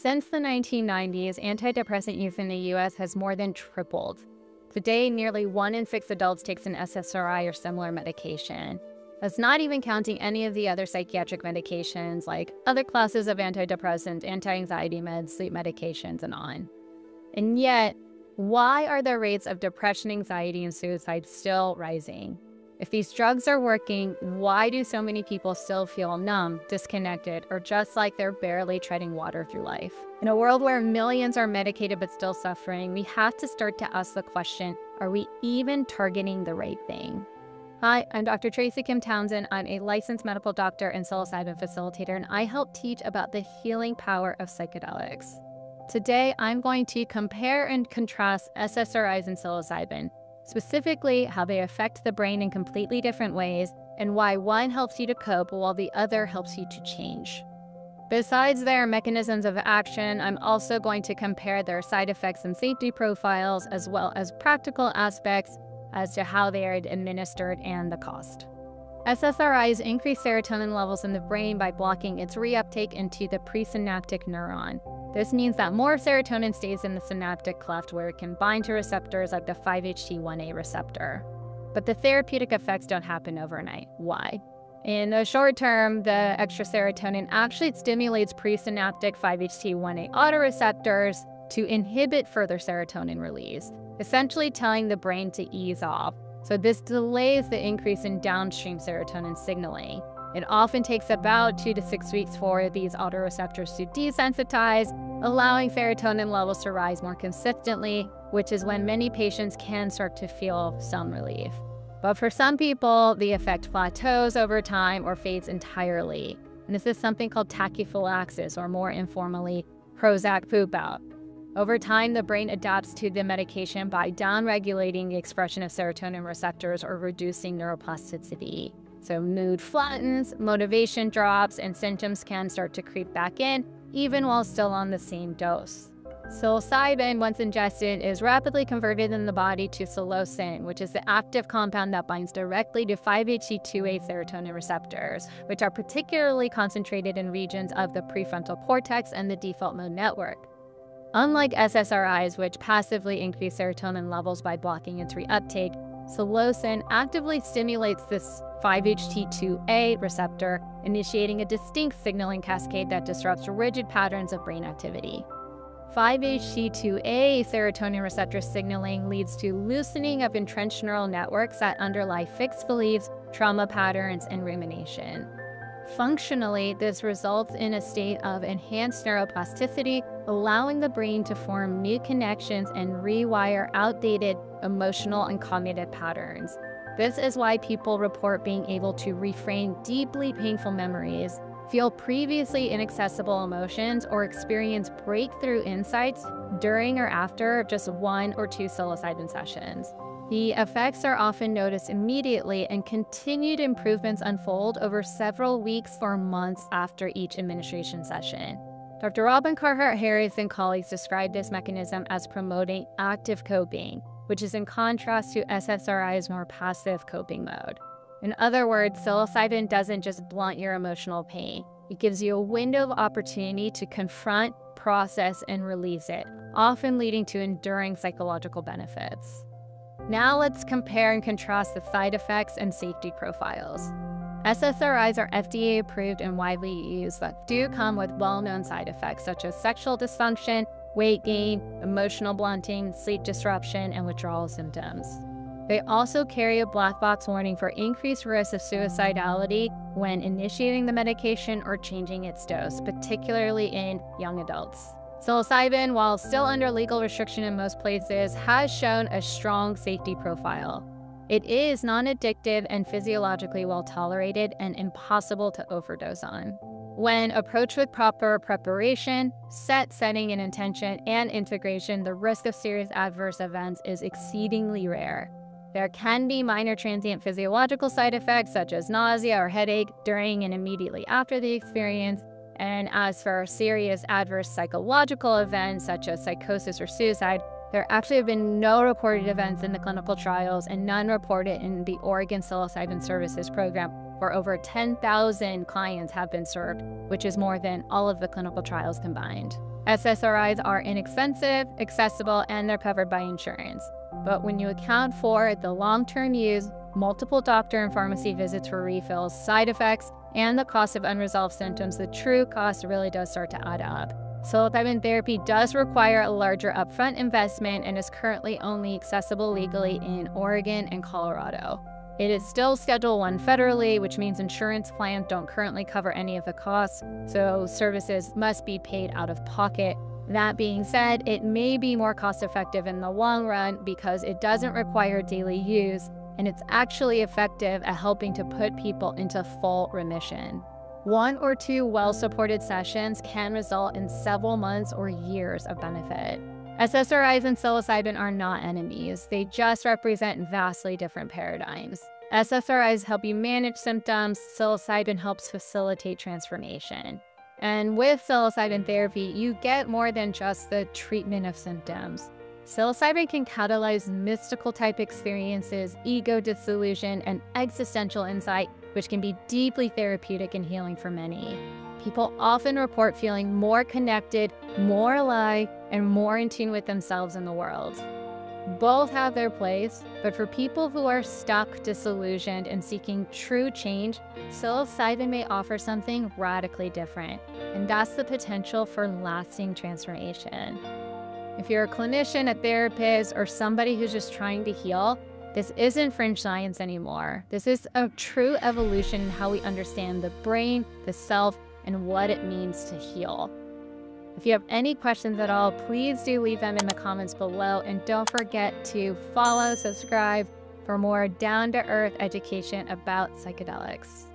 Since the 1990s, antidepressant use in the US has more than tripled. Today, nearly one in six adults takes an SSRI or similar medication. That's not even counting any of the other psychiatric medications like other classes of antidepressants, anti anxiety meds, sleep medications, and on. And yet, why are the rates of depression, anxiety, and suicide still rising? If these drugs are working, why do so many people still feel numb, disconnected, or just like they're barely treading water through life? In a world where millions are medicated but still suffering, we have to start to ask the question are we even targeting the right thing? Hi, I'm Dr. Tracy Kim Townsend. I'm a licensed medical doctor and psilocybin facilitator, and I help teach about the healing power of psychedelics. Today, I'm going to compare and contrast SSRIs and psilocybin specifically how they affect the brain in completely different ways, and why one helps you to cope while the other helps you to change. Besides their mechanisms of action, I'm also going to compare their side effects and safety profiles, as well as practical aspects as to how they are administered and the cost. SSRIs increase serotonin levels in the brain by blocking its reuptake into the presynaptic neuron, this means that more serotonin stays in the synaptic cleft where it can bind to receptors like the 5-HT1A receptor. But the therapeutic effects don't happen overnight. Why? In the short term, the extra serotonin actually stimulates presynaptic 5-HT1A autoreceptors to inhibit further serotonin release, essentially telling the brain to ease off. So this delays the increase in downstream serotonin signaling, it often takes about two to six weeks for these autoreceptors to desensitize, allowing serotonin levels to rise more consistently, which is when many patients can start to feel some relief. But for some people, the effect plateaus over time or fades entirely. And this is something called tachyphylaxis, or more informally, Prozac poop out. Over time, the brain adapts to the medication by downregulating the expression of serotonin receptors or reducing neuroplasticity. So mood flattens, motivation drops, and symptoms can start to creep back in, even while still on the same dose. Psilocybin, once ingested, is rapidly converted in the body to psilocin, which is the active compound that binds directly to 5-HT2A serotonin receptors, which are particularly concentrated in regions of the prefrontal cortex and the default mode network. Unlike SSRIs, which passively increase serotonin levels by blocking its reuptake, psilocin actively stimulates this 5-HT2A receptor, initiating a distinct signaling cascade that disrupts rigid patterns of brain activity. 5-HT2A serotonin receptor signaling leads to loosening of entrenched neural networks that underlie fixed beliefs, trauma patterns, and rumination. Functionally, this results in a state of enhanced neuroplasticity, allowing the brain to form new connections and rewire outdated emotional and cognitive patterns. This is why people report being able to reframe deeply painful memories, feel previously inaccessible emotions, or experience breakthrough insights during or after just one or two psilocybin sessions. The effects are often noticed immediately, and continued improvements unfold over several weeks or months after each administration session. Dr. Robin Carhart Harris and colleagues describe this mechanism as promoting active coping, which is in contrast to SSRI's more passive coping mode. In other words, psilocybin doesn't just blunt your emotional pain, it gives you a window of opportunity to confront, process, and release it, often leading to enduring psychological benefits. Now let's compare and contrast the side effects and safety profiles. SSRIs are FDA approved and widely used, but do come with well known side effects such as sexual dysfunction, weight gain, emotional blunting, sleep disruption, and withdrawal symptoms. They also carry a black box warning for increased risk of suicidality when initiating the medication or changing its dose, particularly in young adults. Psilocybin, while still under legal restriction in most places, has shown a strong safety profile. It is non addictive and physiologically well tolerated and impossible to overdose on. When approached with proper preparation, set, setting, and intention, and integration, the risk of serious adverse events is exceedingly rare. There can be minor transient physiological side effects such as nausea or headache during and immediately after the experience. And as for serious adverse psychological events such as psychosis or suicide, there actually have been no reported events in the clinical trials and none reported in the Oregon Psilocybin Services Program where over 10,000 clients have been served, which is more than all of the clinical trials combined. SSRIs are inexpensive, accessible, and they're covered by insurance. But when you account for the long term use, multiple doctor and pharmacy visits for refills, side effects, and the cost of unresolved symptoms, the true cost really does start to add up. Psilocybin therapy does require a larger upfront investment and is currently only accessible legally in Oregon and Colorado. It is still Schedule 1 federally, which means insurance plans don't currently cover any of the costs, so services must be paid out of pocket. That being said, it may be more cost effective in the long run because it doesn't require daily use and it's actually effective at helping to put people into full remission. One or two well supported sessions can result in several months or years of benefit. SSRIs and psilocybin are not enemies, they just represent vastly different paradigms. SSRIs help you manage symptoms, psilocybin helps facilitate transformation. And with psilocybin therapy, you get more than just the treatment of symptoms. Psilocybin can catalyze mystical type experiences, ego dissolution, and existential insight, which can be deeply therapeutic and healing for many people often report feeling more connected, more alive, and more in tune with themselves and the world. Both have their place, but for people who are stuck, disillusioned, and seeking true change, psilocybin may offer something radically different, and that's the potential for lasting transformation. If you're a clinician, a therapist, or somebody who's just trying to heal, this isn't fringe science anymore. This is a true evolution in how we understand the brain, the self, and what it means to heal. If you have any questions at all, please do leave them in the comments below and don't forget to follow, subscribe for more down to earth education about psychedelics.